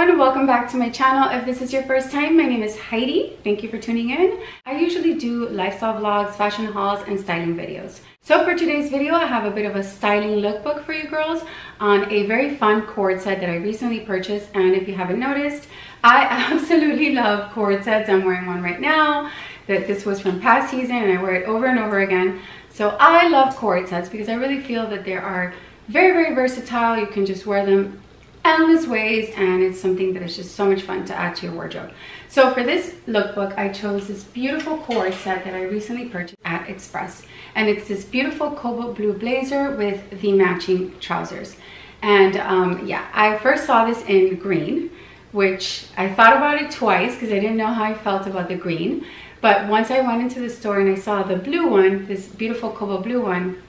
everyone, welcome back to my channel. If this is your first time, my name is Heidi. Thank you for tuning in. I usually do lifestyle vlogs, fashion hauls, and styling videos. So for today's video, I have a bit of a styling lookbook for you girls on a very fun co-ord set that I recently purchased. And if you haven't noticed, I absolutely love co-ord sets. I'm wearing one right now that this was from past season and I wear it over and over again. So I love co-ord sets because I really feel that they are very, very versatile. You can just wear them endless ways and it's something that is just so much fun to add to your wardrobe. So for this lookbook, I chose this beautiful co-ord set that I recently purchased at Express. And it's this beautiful cobalt blue blazer with the matching trousers. And um, yeah, I first saw this in green, which I thought about it twice because I didn't know how I felt about the green. But once I went into the store and I saw the blue one, this beautiful cobalt blue one,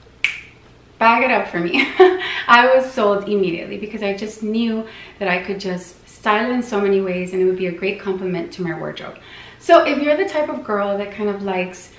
bag it up for me. I was sold immediately because I just knew that I could just style it in so many ways and it would be a great complement to my wardrobe. So if you're the type of girl that kind of likes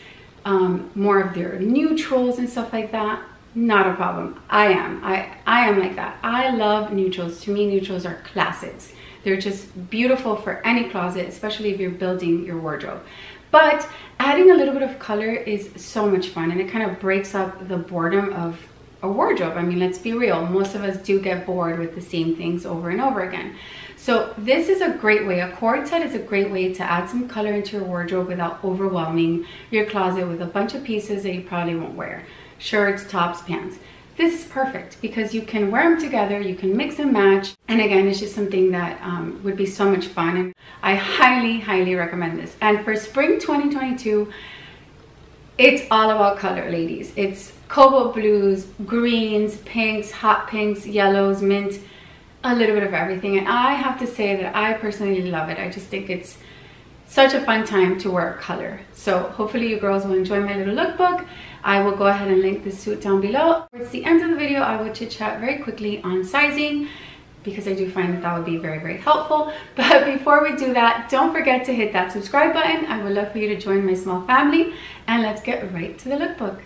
um, more of their neutrals and stuff like that, not a problem. I am. I, I am like that. I love neutrals. To me, neutrals are classics. They're just beautiful for any closet, especially if you're building your wardrobe. But adding a little bit of color is so much fun and it kind of breaks up the boredom of a wardrobe. I mean, let's be real. Most of us do get bored with the same things over and over again. So this is a great way, a co-ord set is a great way to add some color into your wardrobe without overwhelming your closet with a bunch of pieces that you probably won't wear. Shirts, tops, pants. This is perfect because you can wear them together, you can mix and match. And again, it's just something that um, would be so much fun. And I highly, highly recommend this. And for spring 2022, it's all about color, ladies. It's cobalt blues, greens, pinks, hot pinks, yellows, mint, a little bit of everything. And I have to say that I personally love it. I just think it's such a fun time to wear color. So hopefully you girls will enjoy my little lookbook. I will go ahead and link this suit down below. Towards the end of the video, I will chit chat very quickly on sizing because I do find that that would be very, very helpful. But before we do that, don't forget to hit that subscribe button. I would love for you to join my small family and let's get right to the lookbook.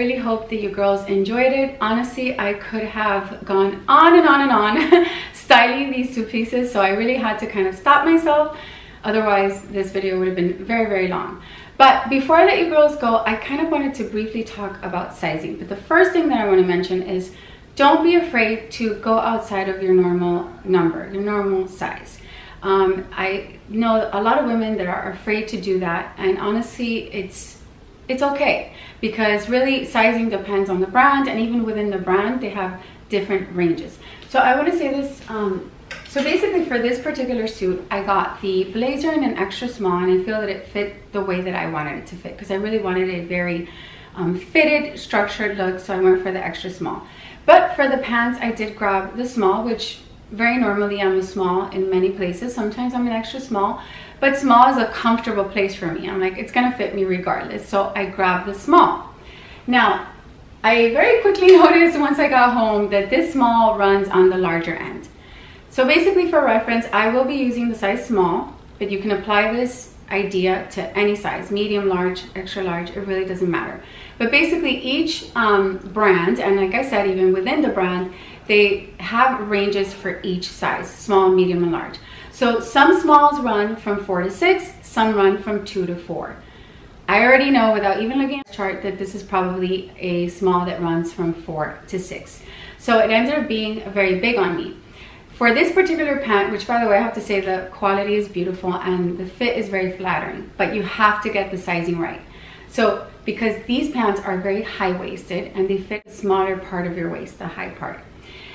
Really hope that you girls enjoyed it. Honestly, I could have gone on and on and on styling these two pieces, so I really had to kind of stop myself. Otherwise, this video would have been very, very long. But before I let you girls go, I kind of wanted to briefly talk about sizing. But the first thing that I want to mention is don't be afraid to go outside of your normal number, your normal size. Um, I know a lot of women that are afraid to do that, and honestly, it's it's okay because really sizing depends on the brand, and even within the brand, they have different ranges. So I want to say this um, so basically for this particular suit, I got the blazer in an extra small and I feel that it fit the way that I wanted it to fit because I really wanted a very um, fitted, structured look. So I went for the extra small. But for the pants, I did grab the small, which very normally I'm a small in many places. Sometimes I'm an extra small, but small is a comfortable place for me. I'm like, it's gonna fit me regardless. So I grabbed the small. Now, I very quickly noticed once I got home that this small runs on the larger end. So basically for reference, I will be using the size small, but you can apply this idea to any size, medium, large, extra large, it really doesn't matter. But basically each um, brand, and like I said, even within the brand, they have ranges for each size, small, medium, and large. So some smalls run from four to six, some run from two to four. I already know without even looking at the chart that this is probably a small that runs from four to six. So it ended up being very big on me. For this particular pant, which by the way, I have to say the quality is beautiful and the fit is very flattering, but you have to get the sizing right. So because these pants are very high-waisted and they fit the smaller part of your waist, the high part.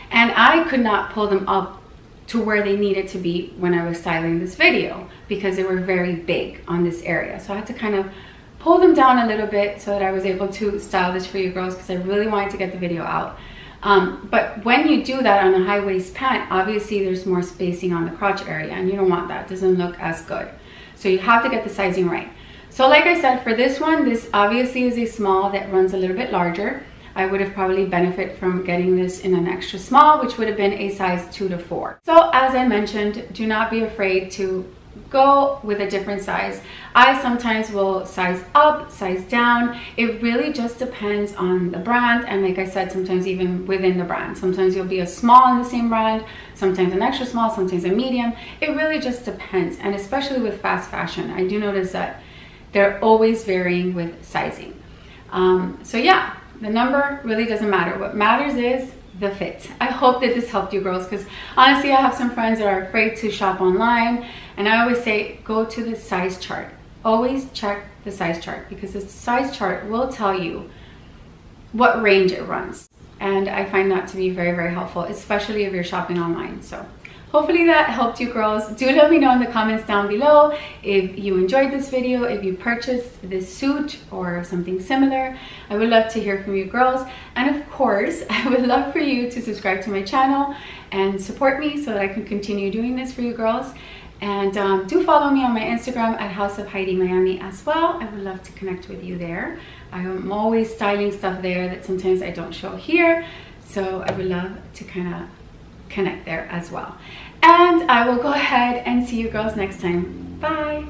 And I could not pull them up to where they needed to be when I was styling this video because they were very big on this area. So I had to kind of pull them down a little bit so that I was able to style this for you girls because I really wanted to get the video out. Um, but when you do that on a high waist pant, obviously there's more spacing on the crotch area and you don't want that. It doesn't look as good. So you have to get the sizing right. So like I said, for this one, this obviously is a small that runs a little bit larger. I would have probably benefit from getting this in an extra small, which would have been a size two to four. So as I mentioned, do not be afraid to go with a different size. I sometimes will size up, size down. It really just depends on the brand. And like I said, sometimes even within the brand. Sometimes you'll be a small in the same brand, sometimes an extra small, sometimes a medium. It really just depends. And especially with fast fashion, I do notice that they're always varying with sizing. Um, so yeah, the number really doesn't matter. What matters is the fit. I hope that this helped you girls because honestly I have some friends that are afraid to shop online and I always say go to the size chart. Always check the size chart because the size chart will tell you what range it runs. And I find that to be very, very helpful, especially if you're shopping online. So Hopefully that helped you girls. Do let me know in the comments down below if you enjoyed this video, if you purchased this suit or something similar. I would love to hear from you girls. And of course, I would love for you to subscribe to my channel and support me so that I can continue doing this for you girls. And um, do follow me on my Instagram at House of Heidi Miami as well. I would love to connect with you there. I'm always styling stuff there that sometimes I don't show here. So I would love to kind of connect there as well. And I will go ahead and see you girls next time. Bye.